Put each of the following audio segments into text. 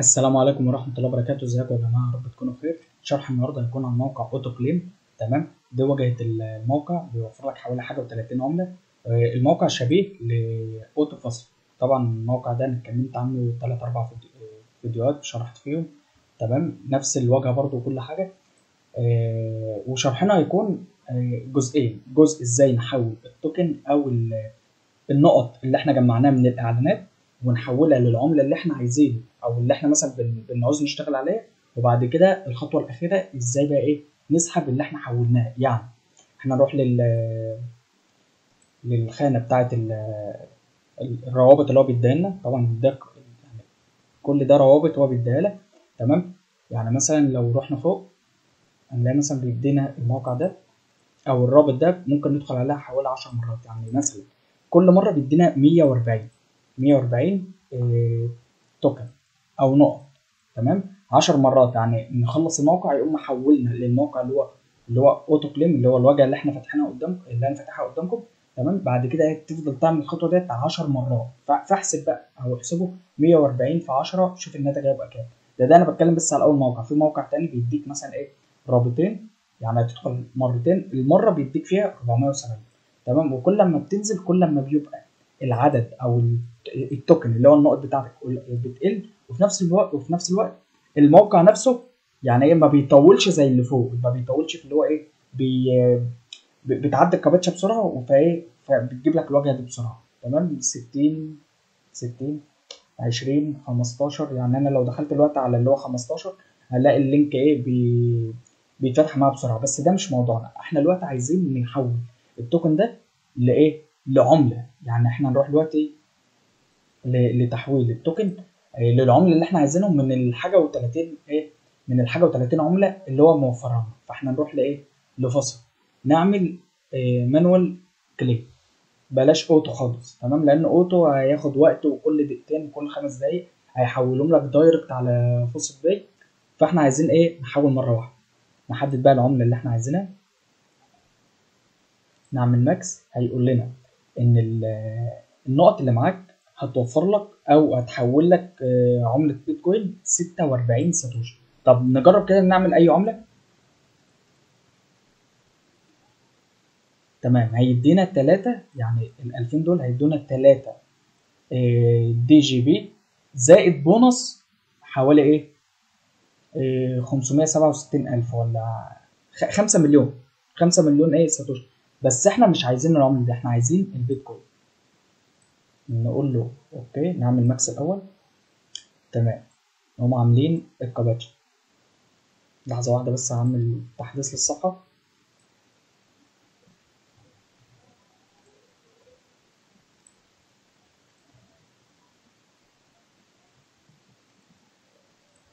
السلام عليكم ورحمة الله وبركاته. ازيكم يا جماعة؟ يا رب تكونوا بخير. شرح النهاردة هيكون عن موقع autoclaim تمام؟ دي واجهة الموقع. بيوفر لك حوالي حاجة و30 عملة. آه، الموقع شبيه ل AutoFaucet طبعا الموقع ده أنا اتكلمت عنه تلات أربع فيديو- آه، فيديوهات شرحت فيهم. تمام؟ نفس الواجهة برضو وكل حاجة. آه، وشرحنا هيكون جزئين. جزء إزاي نحول ال token أو ال- النقط اللي إحنا جمعناها من الإعلانات. ونحولها للعملة اللي إحنا عايزينه أو اللي إحنا مثلا بن- بنعوز نشتغل عليها. وبعد كده الخطوة الأخيرة إزاي بقى إيه؟ نسحب اللي إحنا حولناه يعني إحنا نروح لل للخانة بتاعه ال- الروابط اللي هو بيديها لنا. طبعا ده يعني كل ده روابط هو بيديها لك. تمام؟ يعني مثلا لو رحنا فوق هنلاقي مثلا بيدينا الموقع ده أو الرابط ده ممكن ندخل عليها حوالي 10 مرات. يعني مثلا كل مرة بيدينا 140 140 آه، توكن أو نقط تمام؟ 10 مرات يعني نخلص الموقع يقوم محولنا للموقع اللي هو اللي هو اوتو كليم اللي هو الواجهة اللي إحنا فاتحينها قدامكم اللي أنا فاتحها قدامكم تمام؟ بعد كده تفضل تعمل الخطوة ديت 10 مرات. فاحسب بقى أو احسبه 140 في 10 شوف الناتج هيبقى كام. ده ده أنا بتكلم بس على أول موقع. في موقع تاني بيديك مثلا إيه؟ رابطين يعني هتدخل مرتين المرة بيديك فيها 470 تمام؟ وكل ما بتنزل كل ما بيبقى. العدد أو ال- التوكن اللي هو النقط بتاعتك بتقل وفي نفس الوقت وفي نفس الوقت الموقع نفسه يعني إيه ما بيطولش زي اللي فوق ما بيطولش في اللي هو إيه بي بتعدي الكابتشا بسرعة فايه فبتجيب لك الواجهة دي بسرعة. تمام؟ 60 60 20 15 يعني أنا لو دخلت دلوقتي على اللي هو 15 هلاقي ال link إيه بي بيتفتح معايا بسرعة. بس ده مش موضوعنا. إحنا دلوقتي عايزين نحول ال token ده لإيه لعملة. يعني إحنا نروح دلوقتي لتحويل ال token آه، للعملة اللي إحنا عايزينهم من الحاجة و30 إيه من الحاجة و30 عملة اللي هو موفرها. فاحنا نروح لإيه؟ ل faucet. نعمل manual claim بلاش auto خالص تمام؟ لأن auto هياخد وقت وكل دقيقتين كل خمس دقايق هيحولهم لك direct على FaucetPay فاحنا عايزين إيه؟ نحول مرة واحدة. نحدد بقى العملة اللي إحنا عايزينها. نعمل max هيقول لنا. إن ال- النقط اللي معاك هتوفر لك أو هتحول لك آه، عملة بيتكوين 46 ساتوشي. طب نجرب كده نعمل أي عملة؟ تمام. هيدينا ثلاثة يعني ال 2000 دول هيدونا ثلاثة DGB زائد بونص حوالي إيه؟ آه، 567 ألف ولا 5 مليون. 5 مليون إيه ساتوشي؟ بس إحنا مش عايزين العمله دي إحنا عايزين البيتكوين نقول له okay نعمل max الأول. تمام. هم عاملين الكابتشا لحظة واحدة بس هعمل تحديث للصفحة.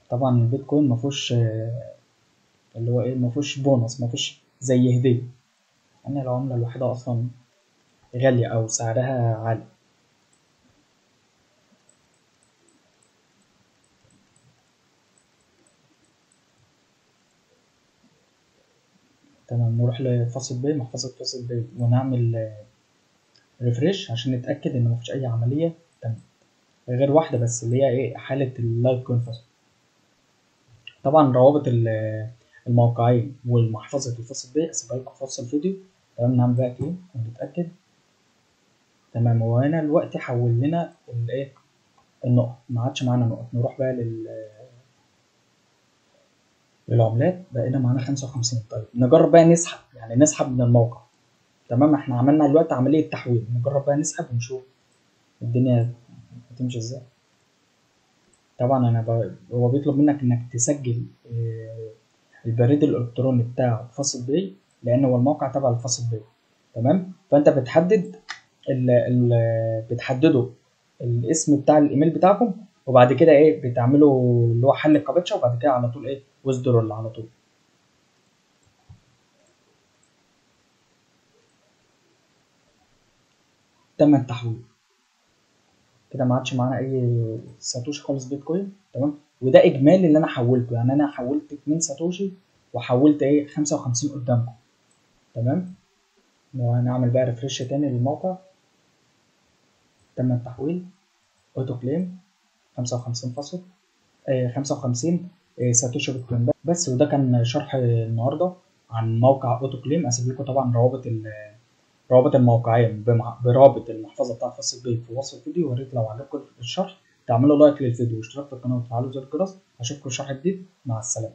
طبعا البيتكوين ما فيهوش آه، اللي هو إيه ما فيهوش بونص ما فيهوش زي هدية. يعني العملة الوحيدة أصلا غالية أو سعرها عالي. تمام نروح ل FaucetPay محفظة FaucetPay ونعمل refresh عشان نتأكد إن مفيش أي عملية تمام غير واحدة بس اللي هي حالة ال Litecoin فاصل طبعا روابط ال- الموقعين والمحفظة ال FaucetPay اسيبها لكم في وصف الفيديو. تمام نعمل بقى click ونتاكد تمام. وهنا الوقت حول لنا الايه النقط. ما عادش معانا نقط. نروح بقى لل للعملات. بقينا معانا 55 طيب نجرب بقى نسحب. يعني نسحب من الموقع. تمام؟ إحنا عملنا دلوقتي عملية تحويل. نجرب بقى نسحب ونشوف الدنيا هتمشي إزاي. طبعا أنا. هو بيطلب منك إنك تسجل آه، البريد الإلكتروني بتاع FaucetPay لأن هو الموقع تبع ال FaucetPay تمام؟ فانت بتحدد ال... ال... بتحددوا الاسم بتاع الايميل بتاعكم وبعد كده إيه بتعملوا اللي هو حل الكابتشا وبعد كده على طول إيه withdrawal على طول. تم التحويل. كده ما عادش معانا أي ساتوشي خالص بيتكوين. تمام؟ وده إجمالي اللي أنا حولته. يعني أنا حولت 2 ساتوشي وحولت إيه 55 قدامكم. تمام؟ وهنعمل بقى refresh تاني للموقع. تم التحويل. AutoClaim 55 فاصل خمسة وخمسين ساتوشي بيتكوين بس وده كان شرح النهارده عن موقع AutoClaim أسيب لكم طبعا روابط روابط الموقعين برابط المحفظة بتاعت خاص البيت في وصف الفيديو. ويا ريت لو عجبكم الشرح. تعملوا لايك للفيديو واشتراك في القناة وتفعلوا زر الجرس. أشوفكم شرح جديد. مع السلامة.